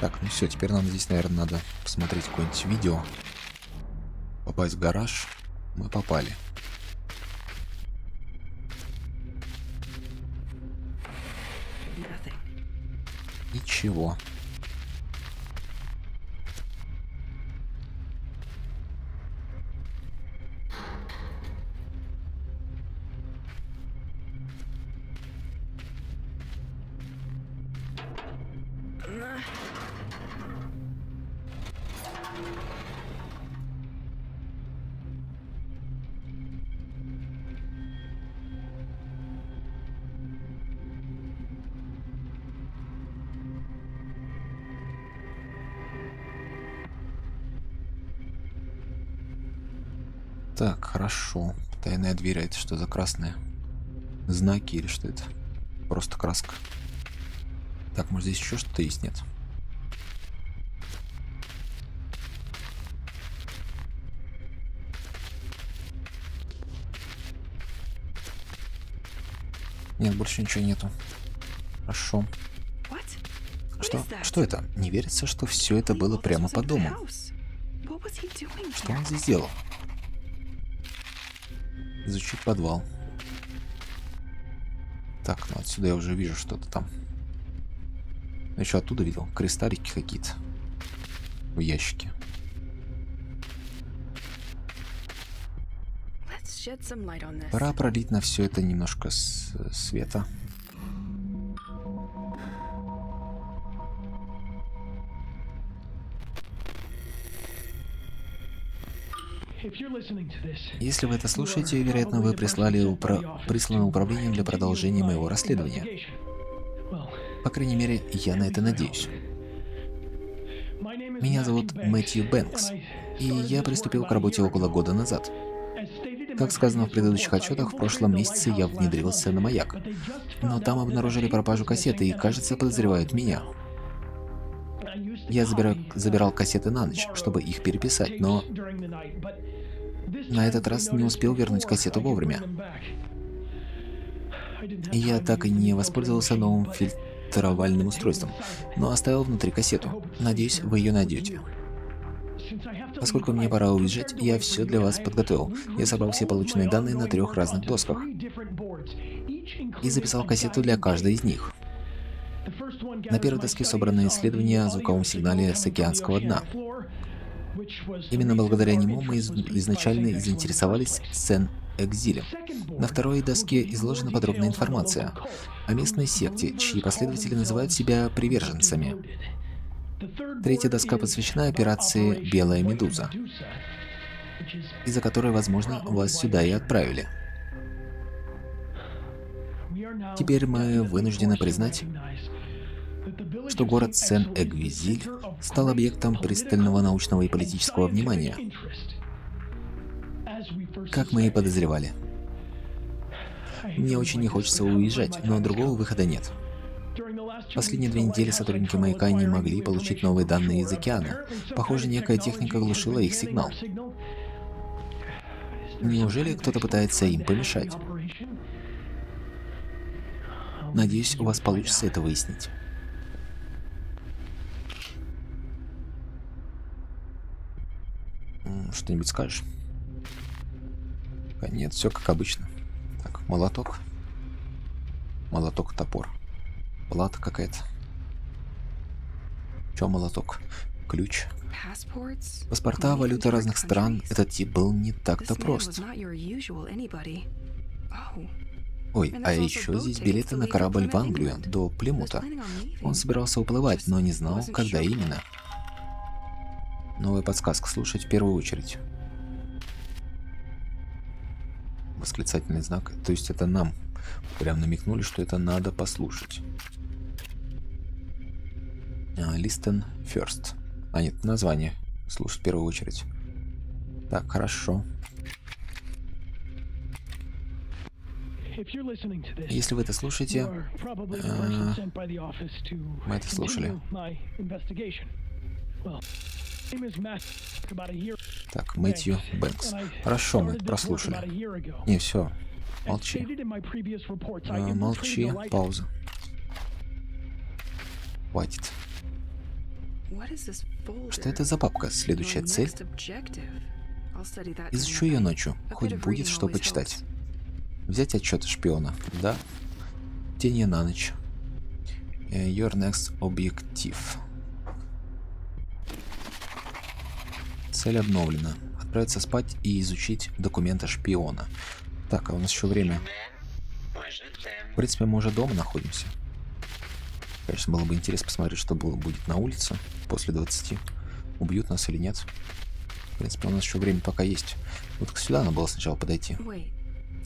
Так, ну все, теперь нам здесь, наверное, надо посмотреть какое-нибудь видео. Попасть в гараж. Мы попали. Ничего. Красные знаки или что это? Просто краска. Так, может здесь еще что-то есть, нет? Нет, больше ничего нету. Хорошо. Что? Что это? Не верится, что все это было прямо по дому. Что он здесь делал? Изучить подвал. Так, ну отсюда я уже вижу что-то там. Еще оттуда видел. Кристаллики какие-то. В ящике. Пора пролить на все это немножко света. Если вы это слушаете, вероятно, вы прислали упро... прислано управлением для продолжения моего расследования. По крайней мере, я на это надеюсь. Меня зовут Мэтью Бэнкс, и я приступил к работе около года назад. Как сказано в предыдущих отчетах, в прошлом месяце я внедрился на маяк. Но там обнаружили пропажу кассеты и, кажется, подозревают меня. Я забирал, забирал кассеты на ночь, чтобы их переписать, но на этот раз не успел вернуть кассету вовремя. Я так и не воспользовался новым фильтровальным устройством, но оставил внутри кассету. Надеюсь, вы ее найдете. Поскольку мне пора уезжать, я все для вас подготовил. Я собрал все полученные данные на трех разных досках и записал кассету для каждой из них. На первой доске собраны исследования о звуковом сигнале с океанского дна. Именно благодаря нему мы из изначально заинтересовались Сен-Экзилем. На второй доске изложена подробная информация о местной секте, чьи последователи называют себя приверженцами. Третья доска посвящена операции «Белая медуза», из-за которой, возможно, вас сюда и отправили. Теперь мы вынуждены признать, что город Сен-Эгвизиль стал объектом пристального научного и политического внимания, как мы и подозревали. Мне очень не хочется уезжать, но другого выхода нет. Последние две недели сотрудники маяка не могли получить новые данные из океана. Похоже, некая техника глушила их сигнал. Неужели кто-то пытается им помешать? Надеюсь, у вас получится это выяснить. Что-нибудь скажешь? Нет, все как обычно. Так, молоток. Молоток, топор. Плата какая-то. Че молоток? Ключ. Паспорта, валюта разных стран. Этот тип был не так-то прост. Ой, а еще здесь билеты на корабль в Англию до Плимута. Он собирался уплывать, но не знал, когда именно. Новая подсказка. Слушать в первую очередь. Восклицательный знак. То есть это нам прям намекнули, что это надо послушать. А, listen first. А нет, название. Слушать в первую очередь. Так, хорошо. Если вы это слушаете, э, мы это слушали. Так, Мэтью Бэнкс. Хорошо, мы прослушали. Не, все. Молчи. А, молчи. Пауза. Хватит. Что это за папка? Следующая цель? Изучу ее ночью. Хоть будет что почитать. Взять отчет шпиона. Да. Тени на ночь. Э, your next objective. Цель обновлена. Отправиться спать и изучить документы шпиона. Так, а у нас еще время. В принципе, мы уже дома находимся. Конечно, было бы интересно посмотреть, что было, будет на улице после 20. Убьют нас или нет. В принципе, у нас еще время пока есть. Вот сюда надо было сначала подойти.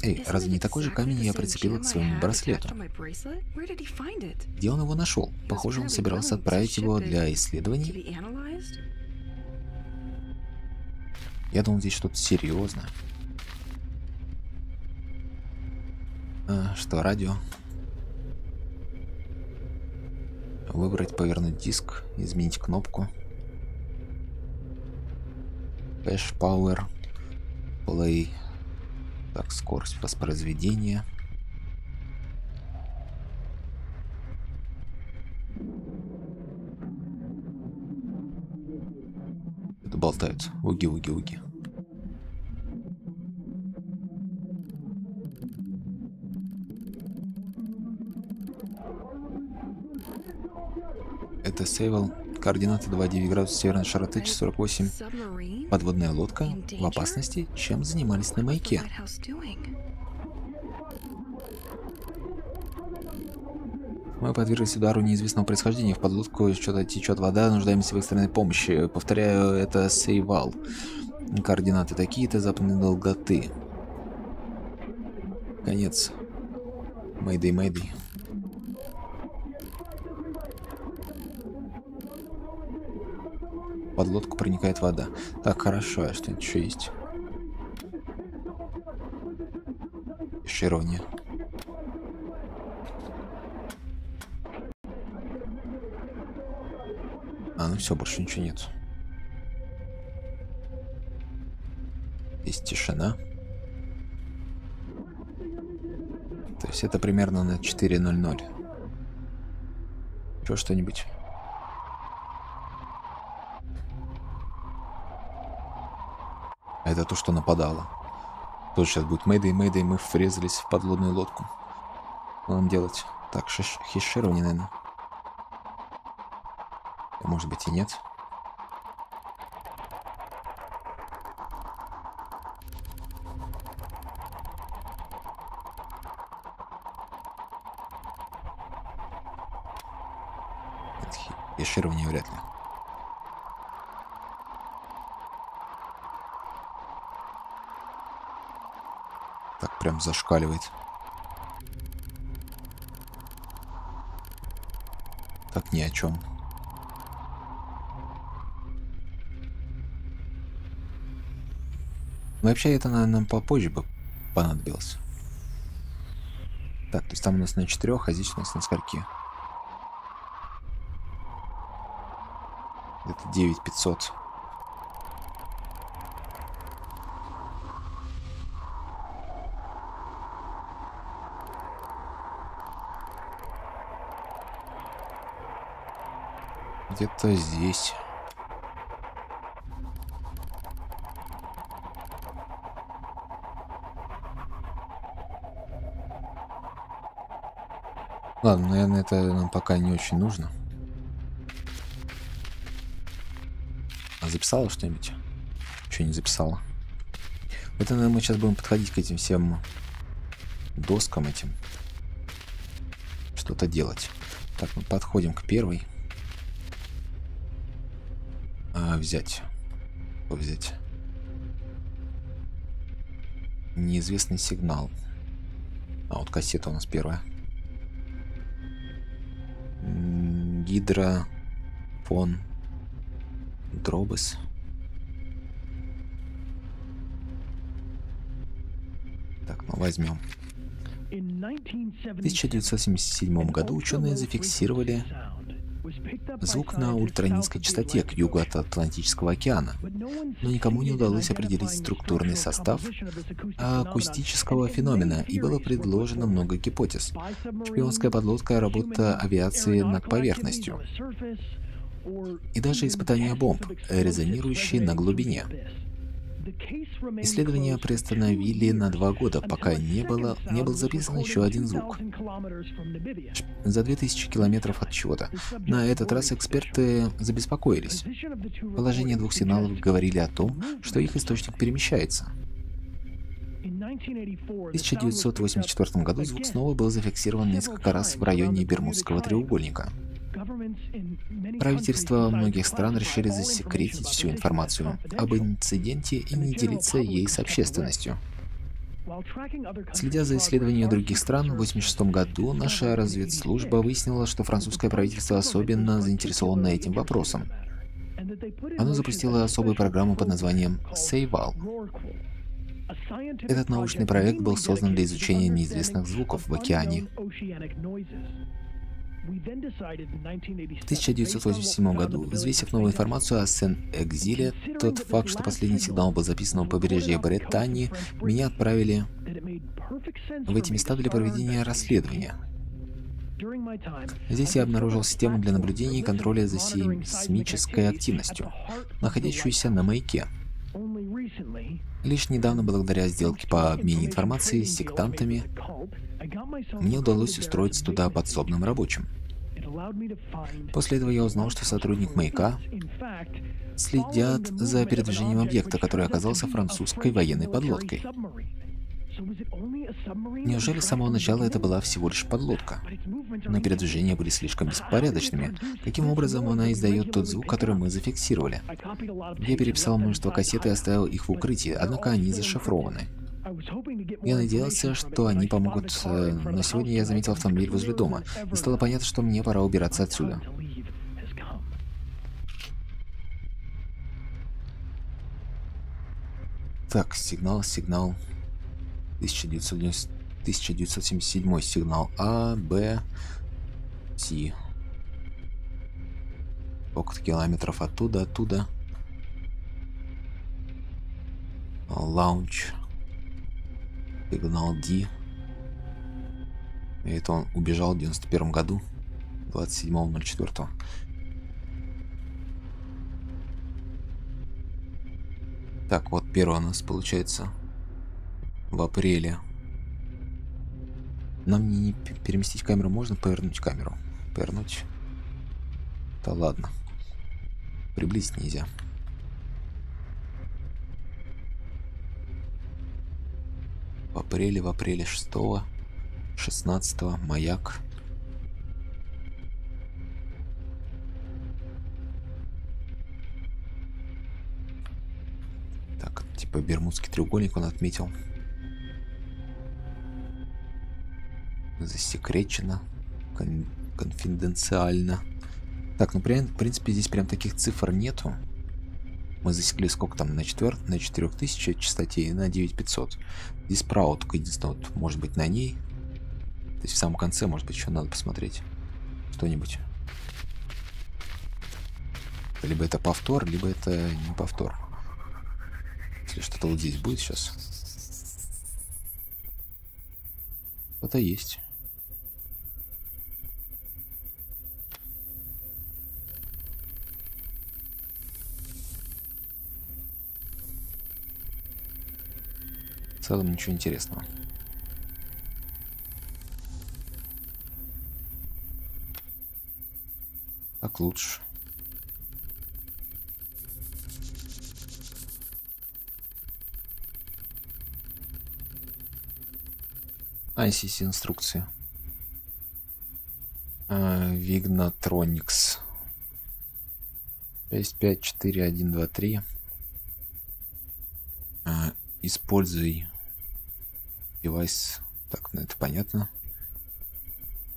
Эй, разве не такой же камень я прицепил к своему браслету? Где он его нашел? Похоже, он собирался отправить его для исследований. Я думал, здесь что-то серьезное. А, что, радио? Выбрать, повернуть диск, изменить кнопку. Cache Power. Play. Так, скорость воспроизведения. Это болтают. Уги-уги-уги. Это сейвал. Координаты 2,9 градуса северной широты, 48. Подводная лодка в опасности, чем занимались на маяке. Мы подверглись удару неизвестного происхождения. В подлодку что-то течет вода, нуждаемся в экстренной помощи. Повторяю, это сейвал. Координаты такие-то, западной долготы. Конец. Мэйдэй, мэйдэй. Под лодку проникает вода. Так, хорошо, а что еще есть? А, ну все, больше ничего нет. Есть тишина. То есть это примерно на 4.00. Еще что-нибудь? Это то, что нападало. Тут сейчас будет Мэйдэй, Мэйдэй, мы врезались в подлодную лодку. Что нам делать? Так, хеширование, наверное. Может быть и нет. Хеширование вряд ли. Так прям зашкаливает. Так ни о чем. Вообще это, наверное, нам попозже бы понадобилось. Так, то есть там у нас на четырех, а здесь у нас на скольки? Это 9500. Где-то здесь. Ладно, наверное, это нам пока не очень нужно. А записала что-нибудь? Что не записала? Это, наверное, мы сейчас будем подходить к этим всем доскам этим. Что-то делать. Так, мы подходим к первой. А, взять. Что взять? Неизвестный сигнал. А, вот кассета у нас первая. Гидрофон Дробес. Так, ну возьмем. В 1977 году ученые зафиксировали Звук на ультранизкой частоте к югу от Атлантического океана, но никому не удалось определить структурный состав акустического феномена, и было предложено много гипотез. Шпионская подлодка, работа авиации над поверхностью. и даже испытания бомб, резонирующие на глубине. Исследования приостановили на два года, пока не, было, не был записан еще один звук. За 2000 километров от чего-то. На этот раз эксперты забеспокоились. Положение двух сигналов говорили о том, что их источник перемещается. В 1984 году звук снова был зафиксирован несколько раз в районе Бермудского треугольника. Правительства многих стран решили засекретить всю информацию об инциденте и не делиться ей с общественностью. Следя за исследованиями других стран, в 1986 году наша разведслужба выяснила, что французское правительство особенно заинтересовано этим вопросом. Оно запустило особую программу под названием «Сейвал». Этот научный проект был создан для изучения неизвестных звуков в океане. В 1987 году, взвесив новую информацию о Сен-Экзиле, тот факт, что последний сигнал был записан у побережья Британии, меня отправили в эти места для проведения расследования. Здесь я обнаружил систему для наблюдения и контроля за сейсмической активностью, находящуюся на маяке. Лишь недавно, благодаря сделке по обмене информацией с сектантами, мне удалось устроиться туда подсобным рабочим. После этого я узнал, что сотрудник маяка следят за передвижением объекта, который оказался французской военной подлодкой. Неужели с самого начала это была всего лишь подлодка? Но передвижения были слишком беспорядочными. Каким образом она издает тот звук, который мы зафиксировали? Я переписал множество кассет и оставил их в укрытии, однако они зашифрованы. Я надеялся, что они помогут, э, но сегодня я заметил автомобиль возле дома, и стало понятно, что мне пора убираться отсюда. Так, сигнал, сигнал. 1990, 1977 сигнал А, Б, С. Сколько-то километров оттуда, оттуда. Лаунч. Сигнал D. И это он убежал в 91 году, 27.04. Так, вот первый у нас получается в апреле. Нам не переместить камеру можно, повернуть камеру. Повернуть. Да ладно. Приблизить нельзя. В апреле, в апреле 6 16 маяк. Так, типа Бермудский треугольник он отметил. засекречено, кон конфиденциально. Так, ну, в принципе, здесь прям таких цифр нету. Мы засекли сколько там, на, четвер... на 4000 частоте и на 9500. Здесь только единственное, вот, может быть, на ней. То есть в самом конце, может быть, еще надо посмотреть что-нибудь. Либо это повтор, либо это не повтор. Если что-то вот здесь будет сейчас. Что-то есть. Целом ничего интересного. Так лучше. ICC инструкция. Vignatronics. 654123. Используй девайс. Так, ну это понятно.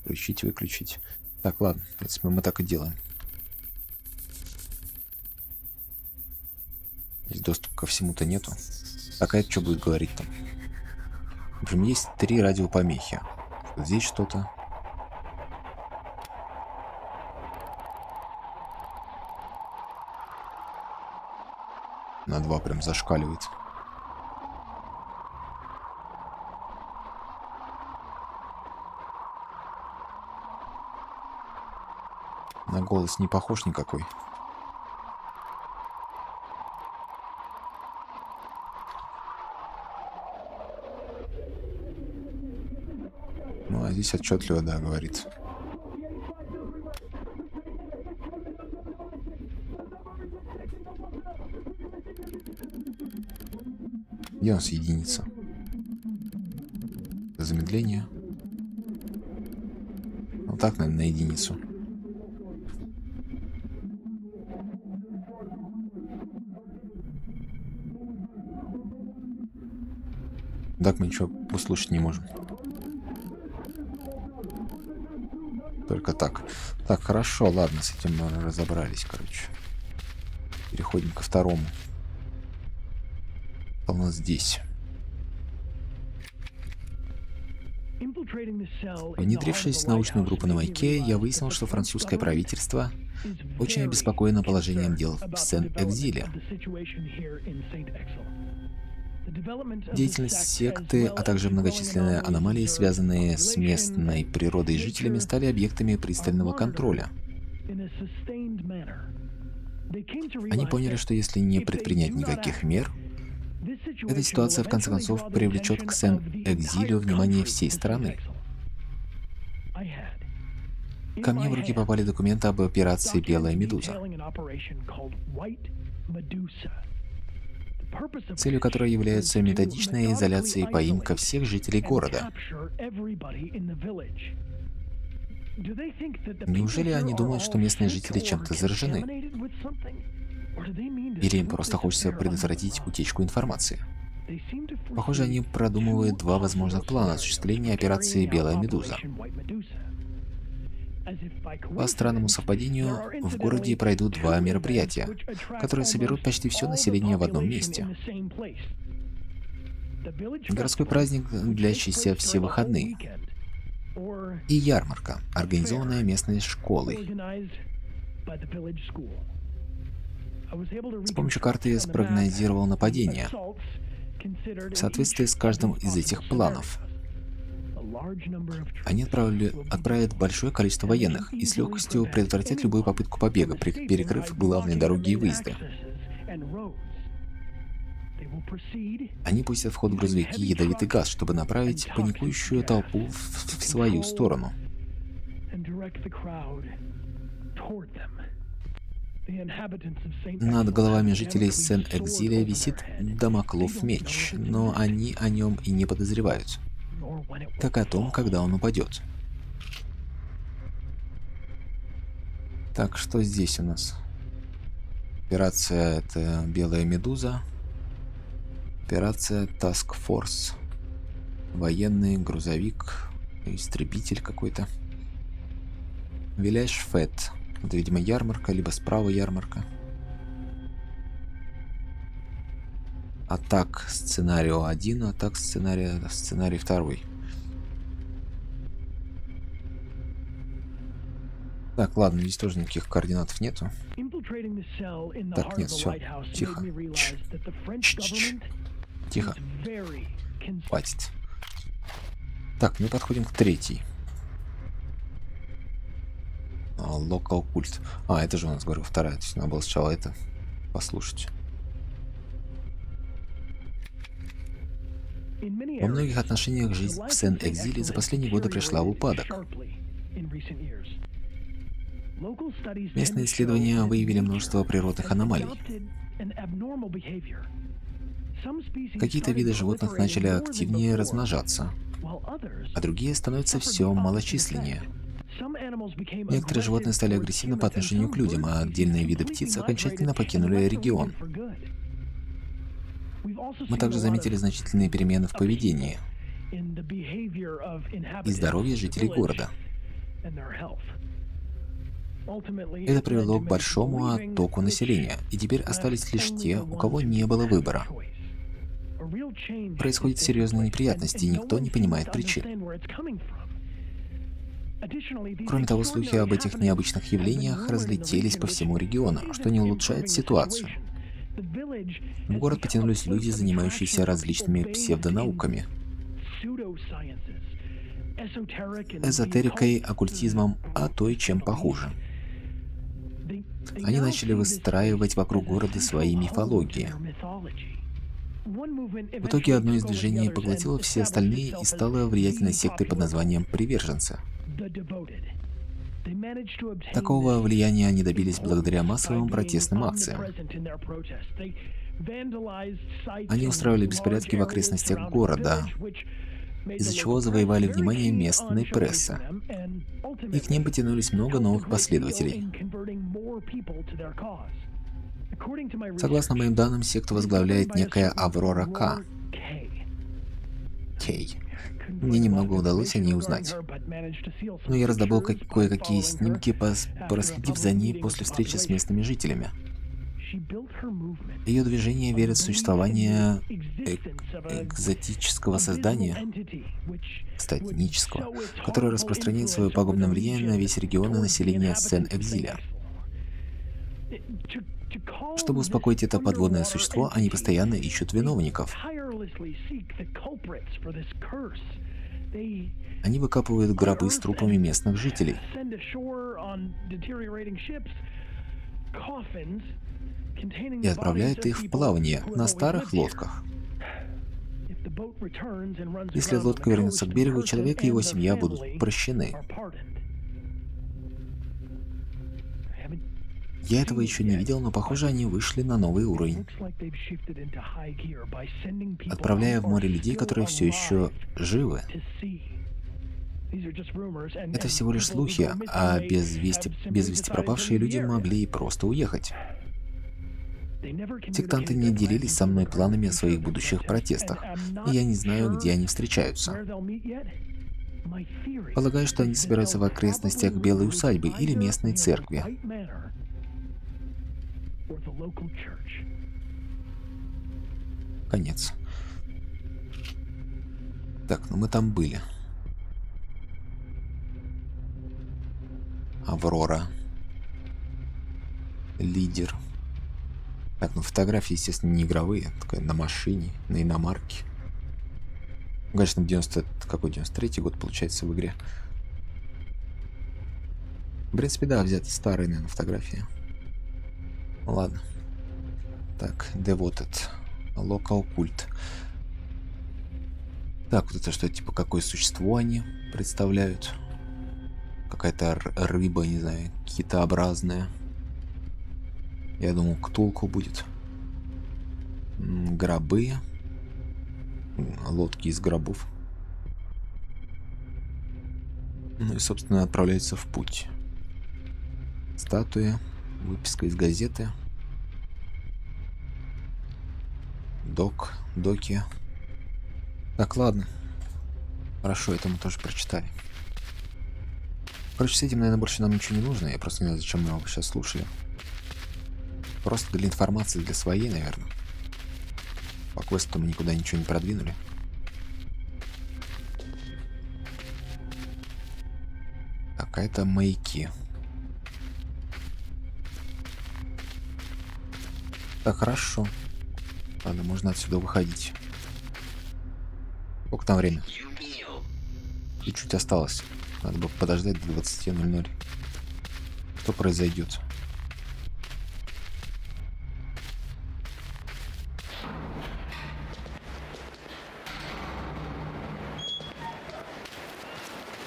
Включить, выключить. Так, ладно, в принципе, мы так и делаем. Здесь доступ ко всему-то нету. Так, а это что будет говорить там? Общем, есть три радиопомехи. Здесь что-то. На два прям зашкаливает. Голос не похож никакой. Ну, а здесь отчетливо, да, говорит. Где у нас единица? Замедление. Вот так, наверное, на единицу. Так мы ничего услышать не можем. Только так. Так, хорошо, ладно, с этим мы разобрались, короче. Переходим ко второму. Что у нас здесь? Внедрившись в научную группу на Майке, я выяснил, что французское правительство очень обеспокоено положением дел в Сен-Экзиле. Деятельность секты, а также многочисленные аномалии, связанные с местной природой и жителями, стали объектами пристального контроля. Они поняли, что если не предпринять никаких мер, эта ситуация в конце концов привлечет к Сен-Экзилю внимание всей страны. Ко мне в руки попали документы об операции «Белая медуза», целью которой является методичная изоляция и поимка всех жителей города. Неужели они думают, что местные жители чем-то заражены? Или им просто хочется предотвратить утечку информации? Похоже, они продумывают два возможных плана осуществления операции «Белая медуза». По странному совпадению, в городе пройдут два мероприятия, которые соберут почти все население в одном месте. Городской праздник, длящийся все выходные, и ярмарка, организованная местной школой. С помощью карты я спрогнозировал нападение в соответствии с каждым из этих планов. Они отправили, отправят большое количество военных и с легкостью предотвратят любую попытку побега, перекрыв главные дороги и выезды. Они пустят в ход грузовики ядовитый газ, чтобы направить паникующую толпу в, в свою сторону. Над головами жителей Сен-Экзилия висит Дамоклов меч, но они о нем и не подозревают. Как о том, когда он упадет. Так, что здесь у нас? Операция это Белая Медуза. Операция Task Force. Военный грузовик. Истребитель какой-то. Виляж Фет. Это, видимо, ярмарка, либо справа ярмарка. Атак сценарию 1, атак сценария, сценарий 2. Так, ладно, здесь тоже никаких координатов нету. Так, нет, все. Тихо. Ч -ч -ч Тихо. Хватит. Так, мы подходим к третьей. Локал культ. А, это же у нас, говорю, вторая. То есть надо было сначала это послушать. Во многих отношениях жизнь в Сен-Экзиле за последние годы пришла в упадок. Местные исследования выявили множество природных аномалий. Какие-то виды животных начали активнее размножаться, а другие становятся все малочисленнее. Некоторые животные стали агрессивны по отношению к людям, а отдельные виды птиц окончательно покинули регион. Мы также заметили значительные перемены в поведении и здоровье жителей города. Это привело к большому оттоку населения, и теперь остались лишь те, у кого не было выбора. Происходят серьезные неприятности, и никто не понимает причин. Кроме того, слухи об этих необычных явлениях разлетелись по всему региону, что не улучшает ситуацию. В город потянулись люди, занимающиеся различными псевдонауками, эзотерикой, оккультизмом, а то и чем похуже. Они начали выстраивать вокруг города свои мифологии. В итоге одно из движений поглотило все остальные и стало влиятельной сектой под названием «Приверженцы». Такого влияния они добились благодаря массовым протестным акциям. Они устраивали беспорядки в окрестностях города, из-за чего завоевали внимание местной прессы. И к ним потянулись много новых последователей. Согласно моим данным, секту возглавляет некая Аврора К. Кей. Мне немного удалось о ней узнать. Но я раздобыл кое-какие снимки, проследив за ней после встречи с местными жителями. Ее движение верит в существование эк экзотического создания, статнического, которое распространяет свое пагубное влияние на весь регион и население Сен-Экзиля. Чтобы успокоить это подводное существо, они постоянно ищут виновников. Они выкапывают гробы с трупами местных жителей и отправляют их в плавание на старых лодках. Если лодка вернется к берегу, человек и его семья будут прощены. Я этого еще не видел, но похоже они вышли на новый уровень. Отправляя в море людей, которые все еще живы. Это всего лишь слухи, а без вести, без вести пропавшие люди могли и просто уехать. Сектанты не делились со мной планами о своих будущих протестах, и я не знаю, где они встречаются. Полагаю, что они собираются в окрестностях Белой усадьбы или местной церкви. Конец. Так, ну мы там были. Аврора. Лидер. Так, ну фотографии, естественно, не игровые, а такая на машине, на иномарке. Конечно, 90... Какой 93 год получается в игре? В принципе, да, взяты старые, наверное, фотографии. Ладно. Так, devoted. Local культ. Так, вот это что, типа, какое существо они представляют? Какая-то рыба, не знаю, китообразная. Я думал, ктулку будет. Гробы. Лодки из гробов. Ну и, собственно, отправляется в путь. Статуя. Выписка из газеты. Док, доки. Так, ладно. Хорошо, это мы тоже прочитали. Короче, с этим, наверное, больше нам ничего не нужно. Я просто не знаю, зачем мы его сейчас слушали. Просто для информации, для своей, наверное. По квесту мы никуда ничего не продвинули. Так, а это маяки. Так, хорошо. Ладно, можно отсюда выходить. Сколько там время? Чуть-чуть осталось. Надо бы подождать до 20.00. Что произойдет?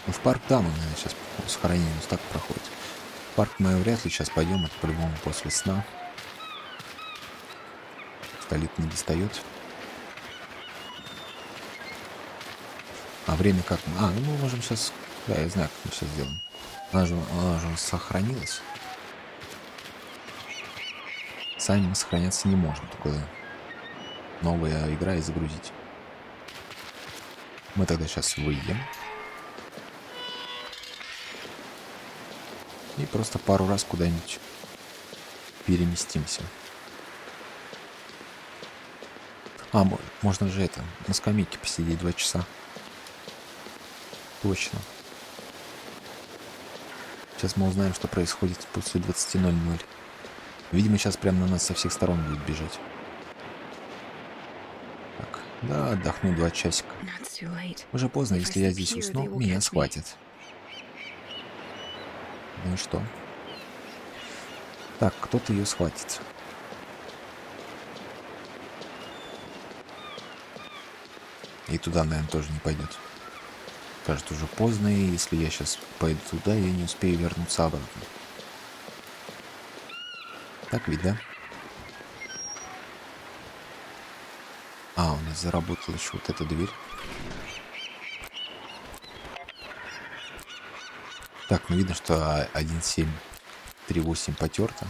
Ну, в парк там, наверное, сейчас сохранение так проходит. В парк мы вряд ли сейчас пойдем, это по-любому после сна пистолет не достает. А время как? А, ну мы можем сейчас... Да, я знаю, как мы сейчас сделаем. Она же, она же сохранилась. Сами мы сохраняться не можем, только новая игра и загрузить. Мы тогда сейчас выйдем. И просто пару раз куда-нибудь переместимся. А, можно же это, на скамейке посидеть два часа. Точно. Сейчас мы узнаем, что происходит после 20.00. Видимо, сейчас прямо на нас со всех сторон будет бежать. Так, да, отдохну два часика. Уже поздно, если я здесь усну, меня схватят. Ну и что? Так, кто-то ее схватит. Туда, наверное, тоже не пойдет. Кажется, уже поздно, и если я сейчас пойду туда, я не успею вернуться обратно. Так ведь, да? А, у нас заработала еще вот эта дверь. Так, ну видно, что 1.7.3.8 потерто.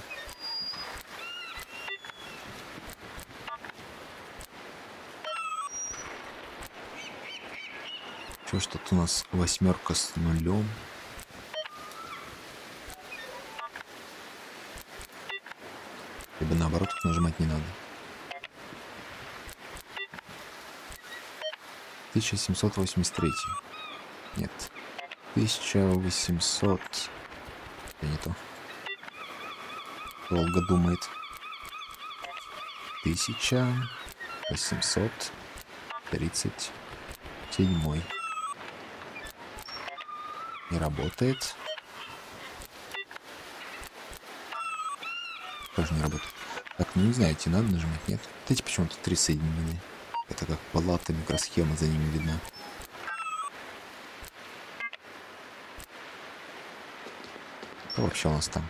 Что что-то у нас восьмерка с нулем. Либо наоборот нажимать не надо. 1783. Нет. 1800. Я не то. Долго думает. 1837. Не работает. Тоже не работает. Так, ну не знаю, эти надо нажимать, нет? Вот эти почему-то три соединены. Это как палата микросхема за ними видна. Что вообще у нас там?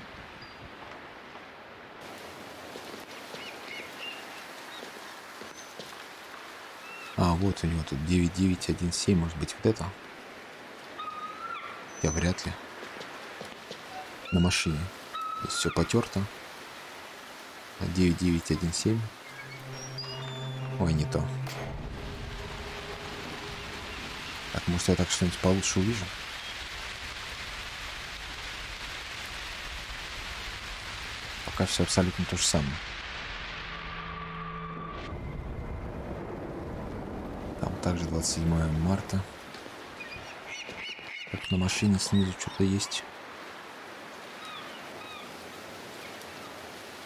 А, вот у него тут 9917, может быть, вот это? Я вряд ли. На машине. Здесь все потерто. 9917. Ой, не то. Так, может я так что-нибудь получше увижу? Пока все абсолютно то же самое. Там также 27 марта. Так, на машине снизу что-то есть.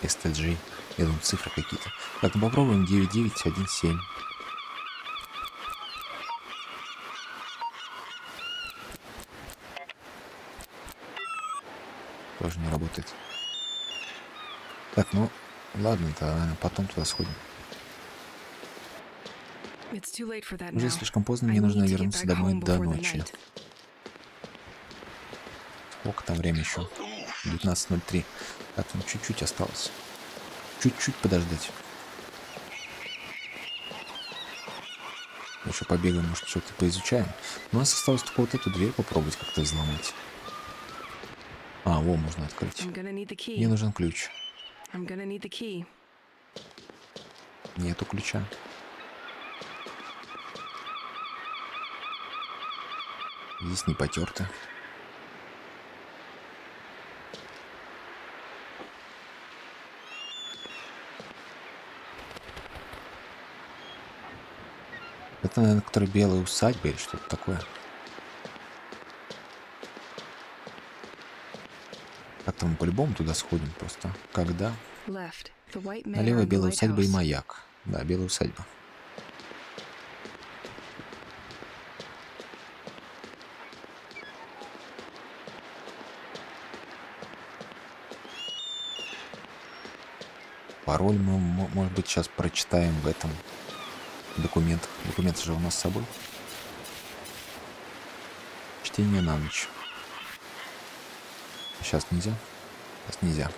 STG. Я думаю, цифры какие-то. Так, попробуем 9917. Тоже не работает. Так, ну, ладно, тогда потом туда сходим. Уже слишком поздно, мне нужно вернуться домой до ночи. Сколько там время еще? 19.03. Так, ну чуть-чуть осталось. Чуть-чуть подождать. Еще побегаем, может, что-то поизучаем. У нас осталось только вот эту дверь попробовать как-то взломать. А, во, можно открыть. Мне нужен ключ. Нету ключа. Здесь не потерто. Это, наверное, который белая усадьба или что-то такое. Как-то мы по-любому туда сходим просто. Когда? Налево белая усадьба и маяк. Да, белая усадьба. Пароль мы, может быть, сейчас прочитаем в этом документах. Документы же у нас с собой. Чтение на ночь. Сейчас нельзя? Сейчас нельзя.